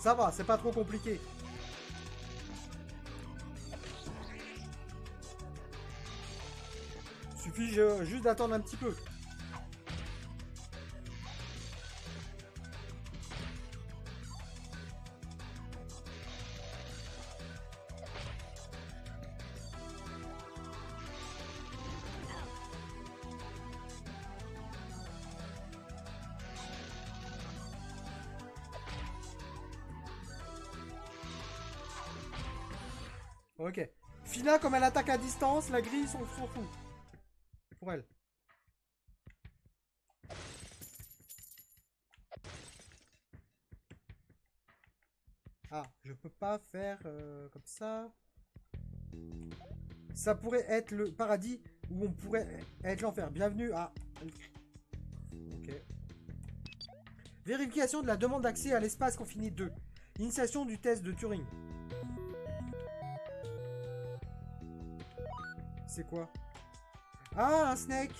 Ça va, c'est pas trop compliqué. Suffit juste d'attendre un petit peu. Comme elle attaque à distance, la grille s'en s'en. Pour elle. Ah, je peux pas faire euh, comme ça. Ça pourrait être le paradis ou on pourrait être l'enfer. Bienvenue à... Vérification de la demande d'accès à l'espace confiné 2. Initiation du test de Turing. C'est quoi? Ah, un snake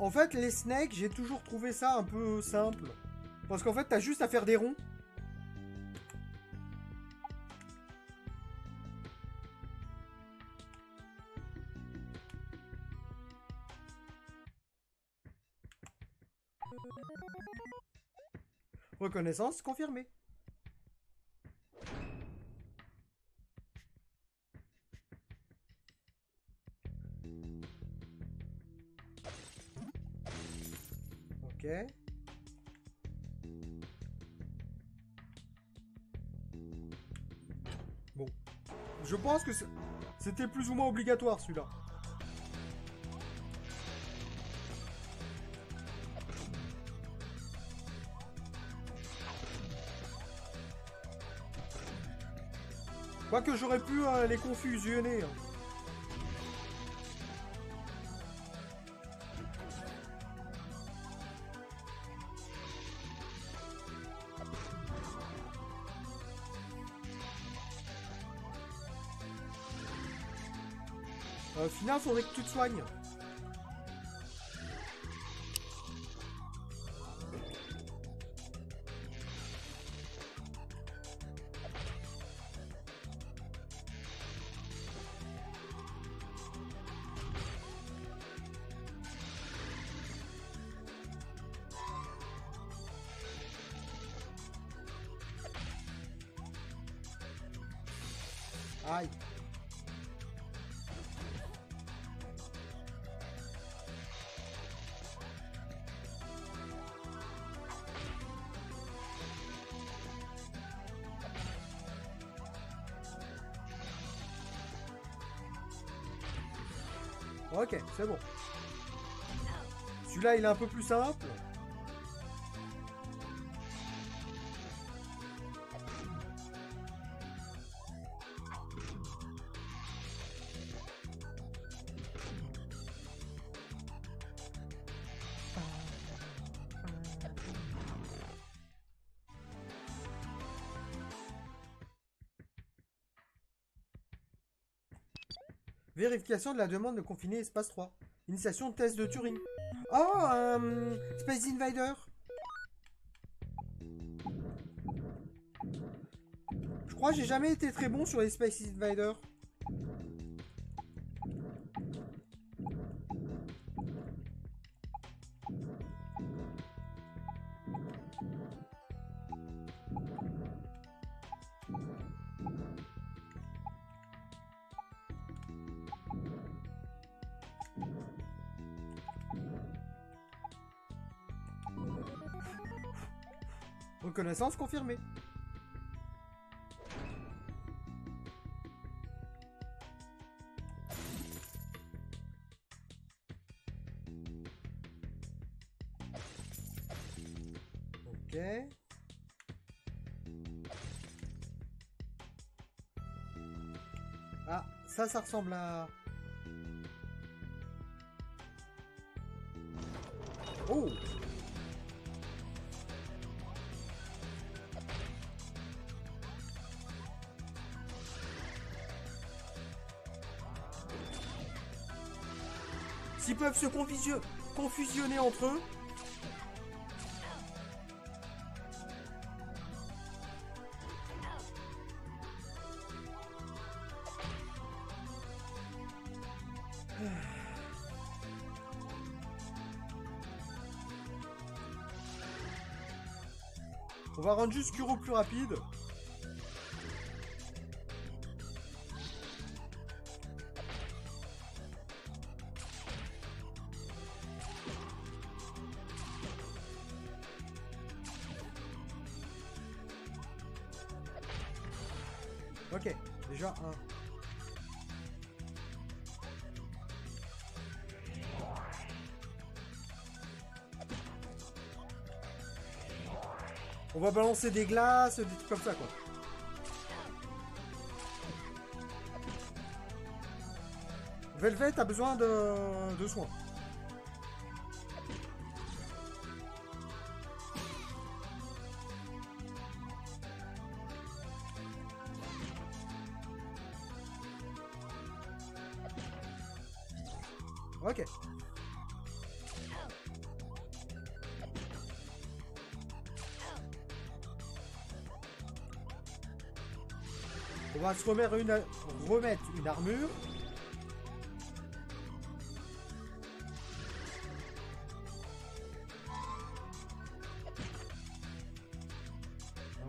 En fait, les snakes, j'ai toujours trouvé ça un peu simple. Parce qu'en fait, t'as juste à faire des ronds. Reconnaissance confirmée. Que c'était plus ou moins obligatoire celui-là. Quoique j'aurais pu euh, les confusionner. hein. Final, faudrait que tu te soignes. Ok, c'est bon. Celui-là, il est un peu plus simple. Vérification de la demande de confiner espace 3. Initiation de test de Turing. Oh, euh, Space Invader. Je crois que j'ai jamais été très bon sur les Space Invaders. Reconnaissance confirmée. Ok. Ah, ça, ça ressemble à... Oh S'ils peuvent se confusio- confusionner entre eux... On va rendre juste Kuro plus rapide. On va balancer des glaces, des trucs comme ça quoi. Velvet a besoin de, de soins. Remettre une, remettre une armure.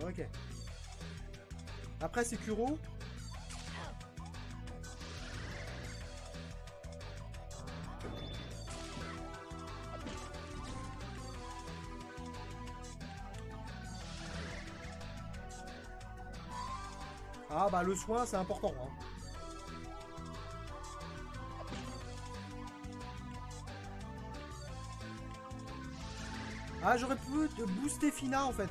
Ok. Après c'est Kuro. Ah bah le soin c'est important. hein. Ah j'aurais pu te booster Fina en fait.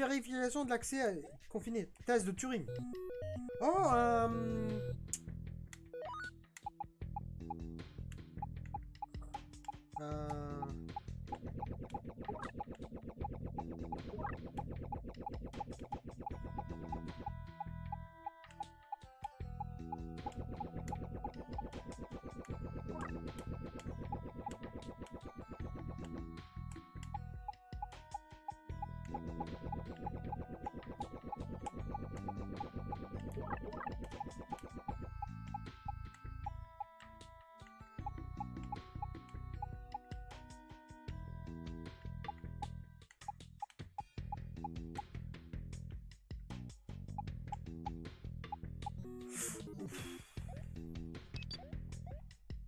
Vérification de l'accès à- confiné. Test de Turing. Oh, euh... euh,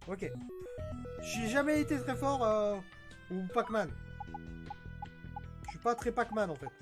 Ok. J'ai jamais été très fort euh, ou Pac-Man. Je suis pas très Pac-Man en fait.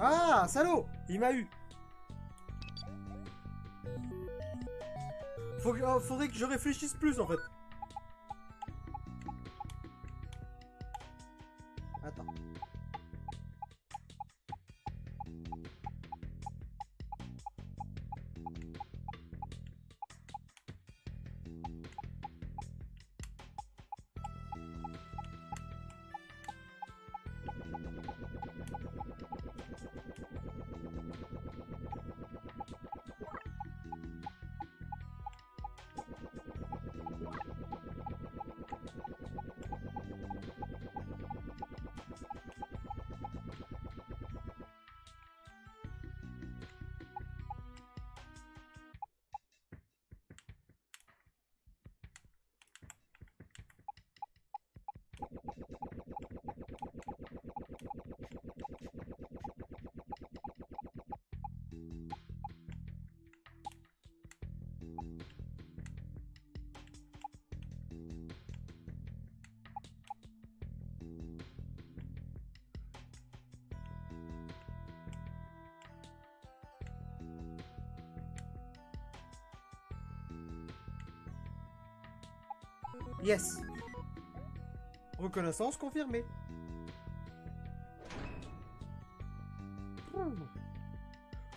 Ah, salaud Il m'a eu. Ah, faudrait que je réfléchisse plus en fait. Attends. Yes. Reconnaissance confirmée. Hmm.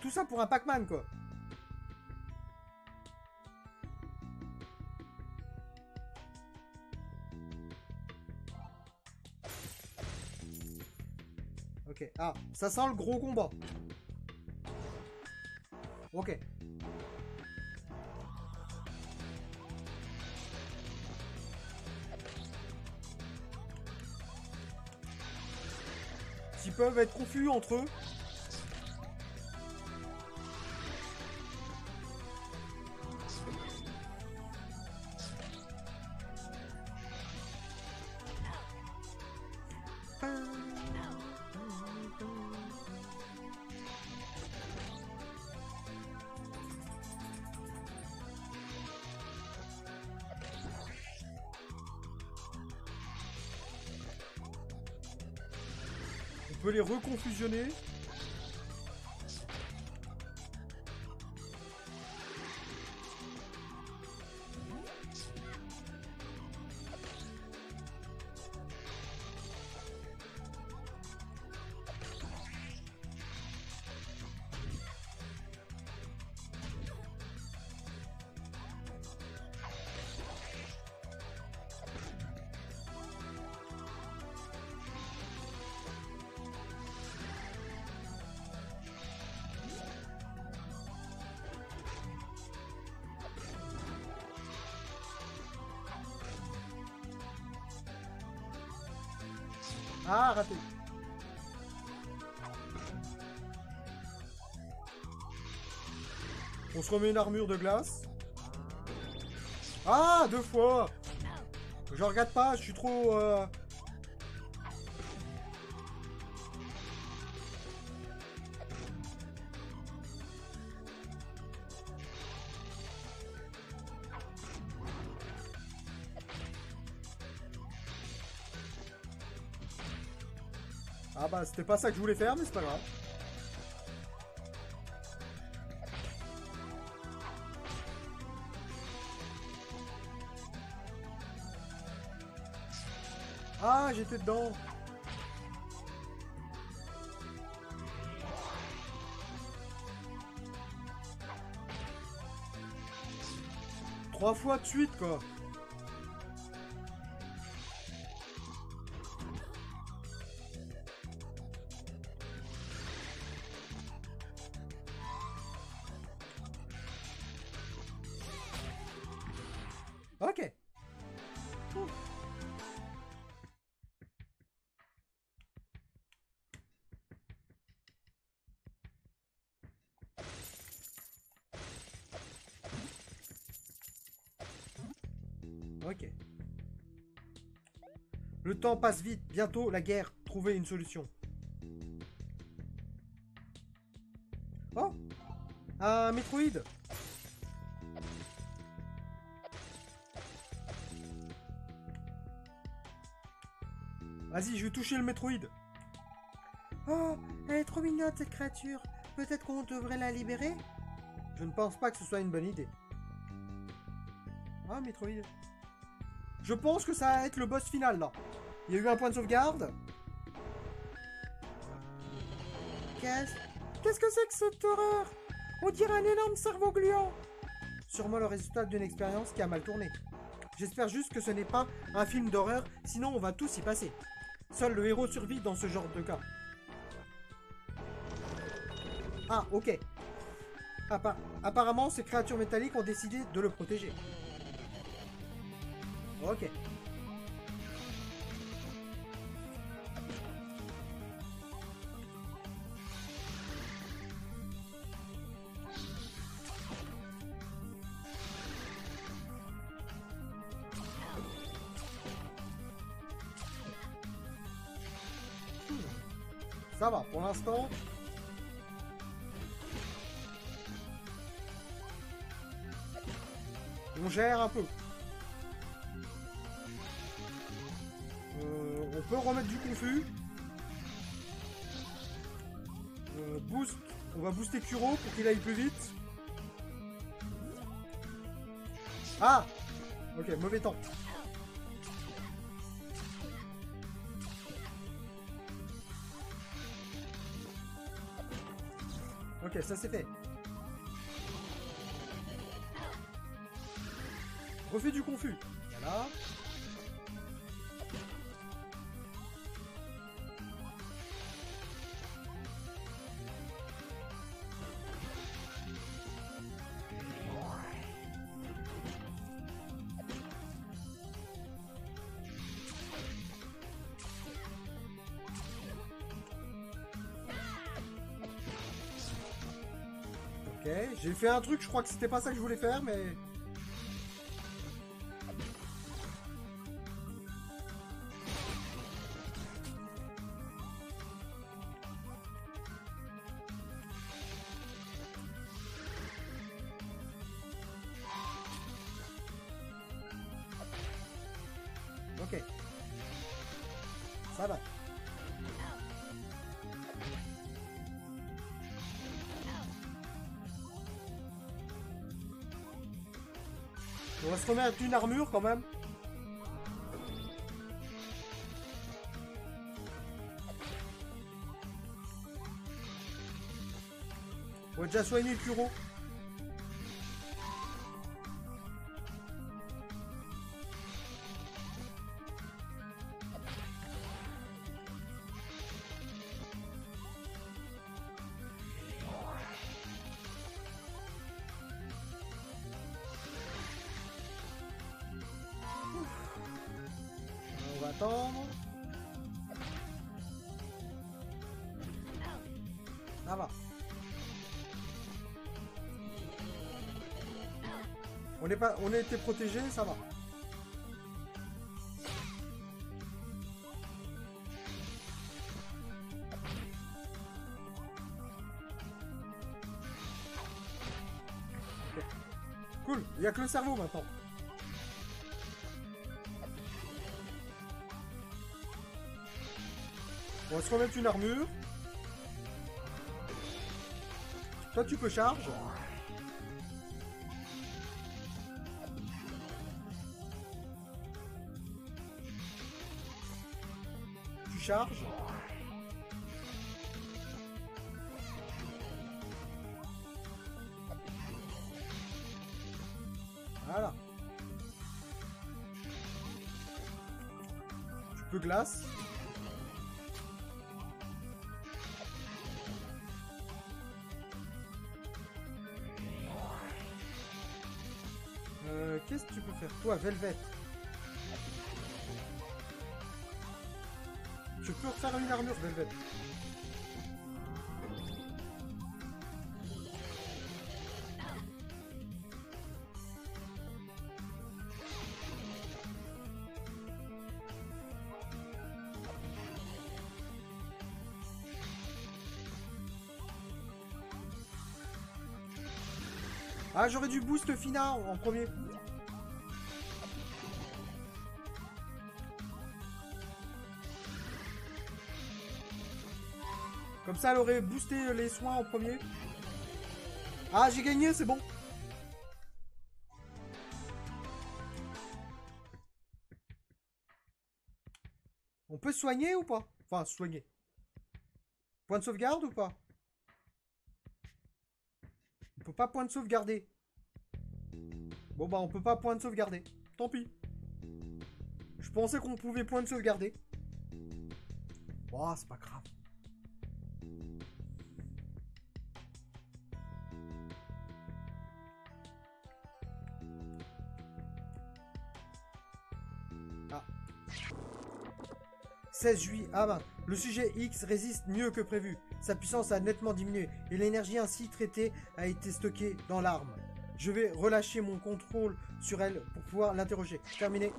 Tout ça pour un Pac-Man, quoi. Ok. Ah, ça sent le gros combat. Ok. Peuvent être confus entre eux. On peut les reconfusionner. Ah, raté. On se remet une armure de glace. Ah, deux fois Je regarde pas, je suis trop... Euh... C'était pas ça que je voulais faire mais c'est pas grave. Ah j'étais dedans Trois fois de suite quoi temps passe vite. Bientôt, la guerre. Trouver une solution. Oh Un Metroid Vas-y, je vais toucher le Metroid. Oh, elle est trop mignonne cette créature. Peut-être qu'on devrait la libérer? Je ne pense pas que ce soit une bonne idée. Ah, Metroid. Je pense que ça va être le boss final là. Il y a eu un point de sauvegarde. Qu'est-ce que c'est que cette horreur? On dirait un énorme cerveau gluant. Sûrement le résultat d'une expérience qui a mal tourné. J'espère juste que ce n'est pas un film d'horreur, sinon on va tous y passer. Seul le héros survit dans ce genre de cas. Ah, ok. Appa- apparemment, ces créatures métalliques ont décidé de le protéger. Ok. Ça va, pour l'instant. On gère un peu. Euh, on peut remettre du confus. Euh, boost. On va booster Kuro pour qu'il aille plus vite. Ah Ok, mauvais temps. Ça c'est fait. Refais du confus. Voilà. J'ai fait un truc, je crois que c'était pas ça que je voulais faire, mais... se remettre une armure quand même. On va déjà soigner le Kuro. On a été protégé, ça va. Cool, il n'y a que le cerveau maintenant. On va se remettre une armure? Toi, tu peux charge. Charges. Voilà. Tu peux glace. Euh, Qu'est-ce que tu peux faire Toi, Velvet? Peux refaire une armure, Velvet. Ah, j'aurais dû boost Fina en premier. Ça, elle aurait boosté les soins en premier. Ah, j'ai gagné, c'est bon. On peut soigner ou pas? Enfin, soigner. Point de sauvegarde ou pas? On peut pas point de sauvegarder. Bon bah on peut pas point de sauvegarder. Tant pis. Je pensais qu'on pouvait point de sauvegarder. Oh, c'est pas grave. Ah. 16 juillet. Ah ben, le sujet X résiste mieux que prévu. Sa puissance a nettement diminué et l'énergie ainsi traitée a été stockée dans l'arme. Je vais relâcher mon contrôle sur elle pour pouvoir l'interroger. Terminé.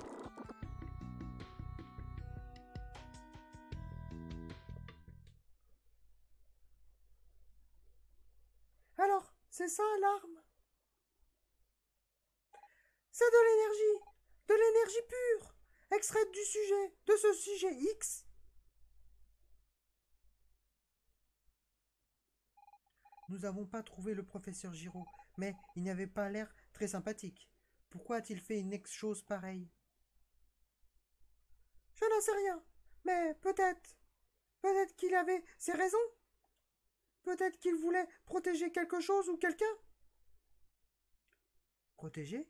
Du sujet, de ce sujet X Nous n'avons pas trouvé le professeur Giraud, mais il n'avait pas l'air très sympathique. Pourquoi a-t-il fait une ex-chose pareille? Je n'en sais rien, mais peut-être. Peut-être qu'il avait ses raisons. Peut-être qu'il voulait protéger quelque chose ou quelqu'un. Protéger?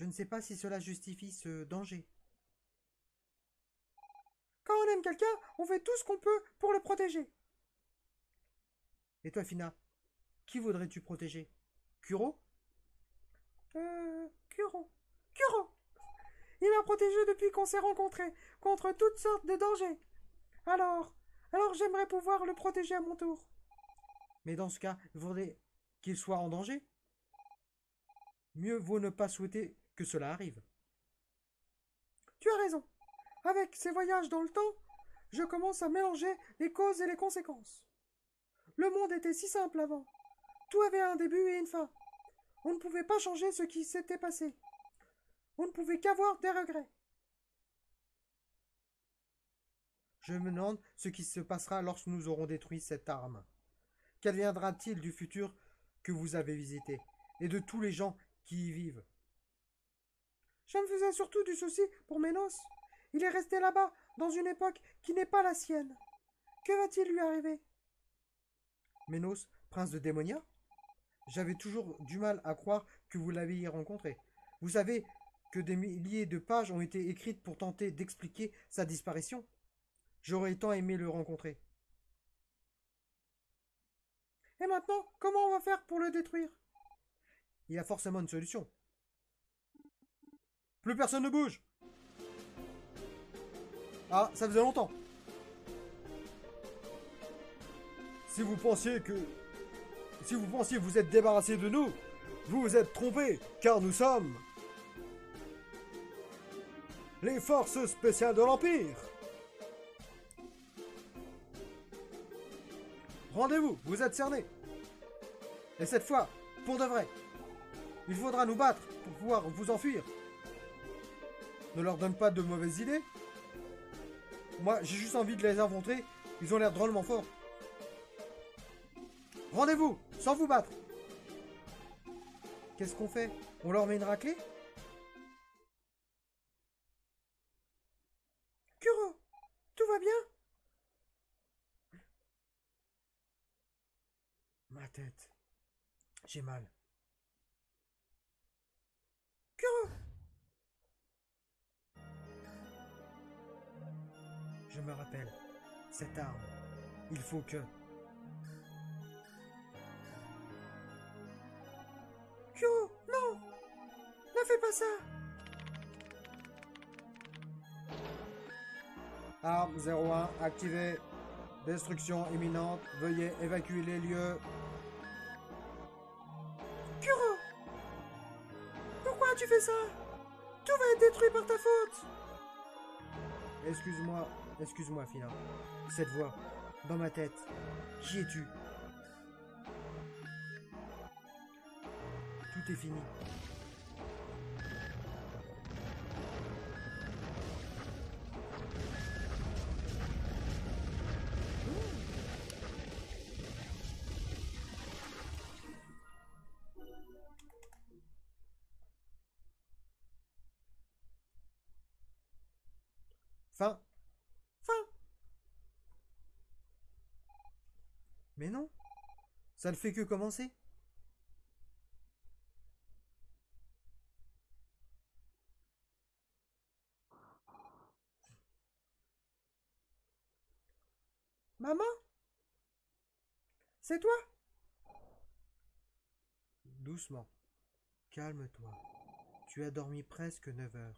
Je ne sais pas si cela justifie ce danger. Quand on aime quelqu'un, on fait tout ce qu'on peut pour le protéger. Et toi, Fina Qui voudrais-tu protéger? Kuro? Euh. Kuro. Kuro Il m'a protégé depuis qu'on s'est rencontrés, contre toutes sortes de dangers. Alors. Alors j'aimerais pouvoir le protéger à mon tour. Mais dans ce cas, vous voudrez qu'il soit en danger? Mieux vaut ne pas souhaiter que cela arrive. Tu as raison. Avec ces voyages dans le temps, je commence à mélanger les causes et les conséquences. Le monde était si simple avant. Tout avait un début et une fin. On ne pouvait pas changer ce qui s'était passé. On ne pouvait qu'avoir des regrets. Je me demande ce qui se passera lorsque nous aurons détruit cette arme. Qu'adviendra-t-il du futur que vous avez visité et de tous les gens qui y vivent? Je me faisais surtout du souci pour Ménos. Il est resté là-bas, dans une époque qui n'est pas la sienne. Que va-t-il lui arriver? Ménos, prince de Démonia? J'avais toujours du mal à croire que vous l'aviez rencontré. Vous savez que des milliers de pages ont été écrites pour tenter d'expliquer sa disparition. J'aurais tant aimé le rencontrer. Et maintenant, comment on va faire pour le détruire? Il y a forcément une solution. Plus personne ne bouge Ah, ça faisait longtemps Si vous pensiez que... Si vous pensiez vous êtes débarrassé de nous, vous vous êtes trompé, car nous sommes... Les forces spéciales de l'Empire Rendez-vous, vous êtes cernés. Et cette fois, pour de vrai. Il faudra nous battre pour pouvoir vous enfuir. Ne leur donne pas de mauvaises idées. Moi, j'ai juste envie de les inventer. Ils ont l'air drôlement forts. Rendez-vous, sans vous battre. Qu'est-ce qu'on fait? On leur met une raclée? Kuro, tout va bien? Ma tête. J'ai mal. Kuro Je me rappelle. Cette arme. Il faut que... Kuro, non Ne fais pas ça Arme 01 activée. Destruction imminente. Veuillez évacuer les lieux. Kuro Pourquoi tu fais ça? Tout va être détruit par ta faute Excuse-moi, excuse-moi, Fina. Cette voix, dans ma tête. Qui es-tu? Tout est fini. Fin. Mais non. Ça ne fait que commencer. Maman? C'est toi? Doucement. Calme-toi. Tu as dormi presque neuf heures.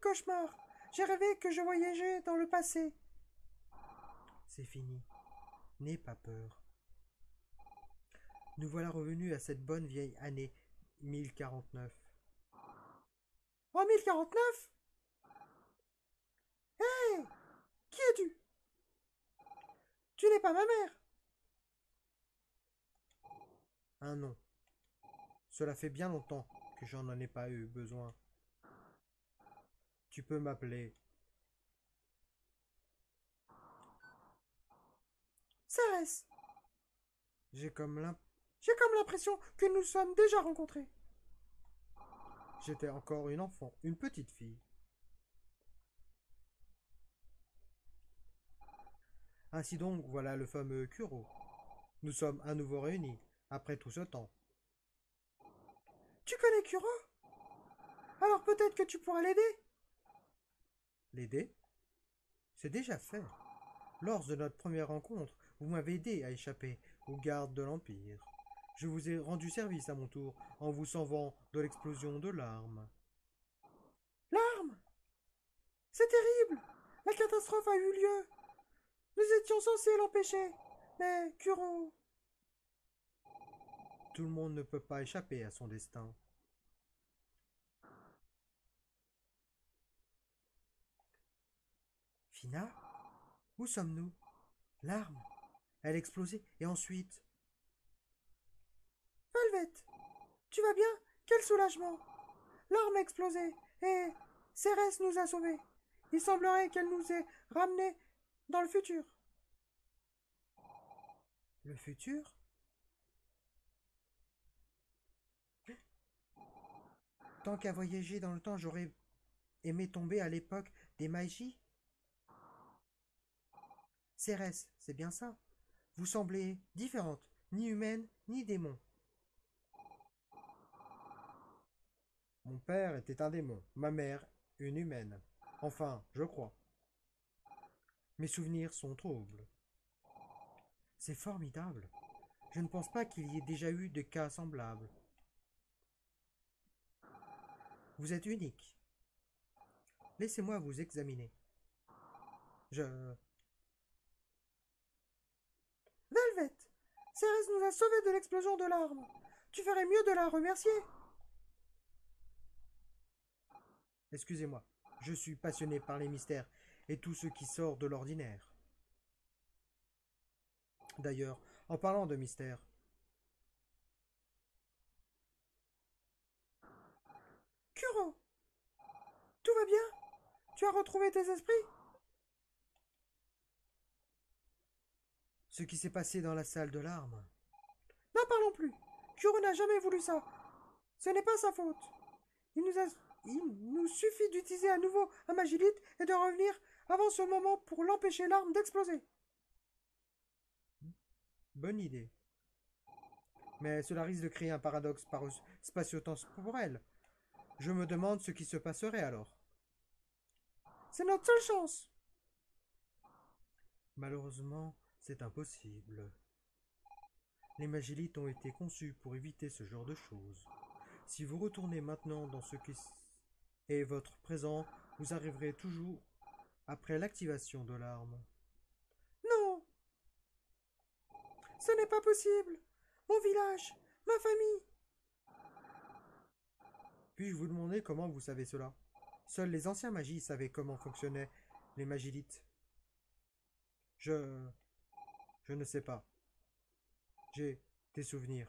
cauchemar. J'ai rêvé que je voyageais dans le passé. C'est fini. N'aie pas peur. Nous voilà revenus à cette bonne vieille année 1049. En 1049 Hé Qui es-tu? Tu n'es pas ma mère Un nom. Cela fait bien longtemps que j'en ai pas eu besoin. Tu peux m'appeler. Cérès. J'ai comme l'impression j'ai comme l'impression que nous sommes déjà rencontrés. J'étais encore une enfant, une petite fille. Ainsi donc, voilà le fameux Kuro. Nous sommes à nouveau réunis, après tout ce temps. Tu connais Kuro? Alors peut-être que tu pourras l'aider? L'aider? C'est déjà fait. Lors de notre première rencontre, vous m'avez aidé à échapper aux gardes de l'Empire. Je vous ai rendu service à mon tour en vous sauvant de l'explosion de l'arme. L'arme! C'est terrible! La catastrophe a eu lieu! Nous étions censés l'empêcher. Mais, Kuro! Tout le monde ne peut pas échapper à son destin. Fina Où sommes-nous? L'arme? Elle a explosé et ensuite tu vas bien? Quel soulagement L'arme a explosé et Cérès nous a sauvés. Il semblerait qu'elle nous ait ramenés dans le futur. Le futur? Tant qu'à voyager dans le temps, j'aurais aimé tomber à l'époque des magies. Cérès, c'est bien ça? Vous semblez différente, ni humaine, ni démon. Mon père était un démon, ma mère une humaine. Enfin, je crois. Mes souvenirs sont troubles. C'est formidable. Je ne pense pas qu'il y ait déjà eu de cas semblables. Vous êtes unique. Laissez-moi vous examiner. Je... Velvet Cérès nous a sauvés de l'explosion de l'arme. Tu ferais mieux de la remercier. Excusez-moi, je suis passionné par les mystères et tout ce qui sort de l'ordinaire. D'ailleurs, en parlant de mystères, Kuro Tout va bien? Tu as retrouvé tes esprits? Ce qui s'est passé dans la salle de larmes. N'en parlons plus. Kuro n'a jamais voulu ça. Ce n'est pas sa faute. Il nous suffit d'utiliser à nouveau un magilite et de revenir avant ce moment pour l'empêcher l'arme d'exploser. Bonne idée. Mais cela risque de créer un paradoxe spatio-temporel. Je me demande ce qui se passerait alors. C'est notre seule chance. Malheureusement, c'est impossible. Les magilites ont été conçus pour éviter ce genre de choses. Si vous retournez maintenant dans ce qui et votre présent, vous arriverez toujours après l'activation de l'arme. Non Ce n'est pas possible Mon village Ma famille Puis-je vous demander comment vous savez cela? Seuls les anciens magis savaient comment fonctionnaient les magilites. Je... Je ne sais pas. J'ai des souvenirs.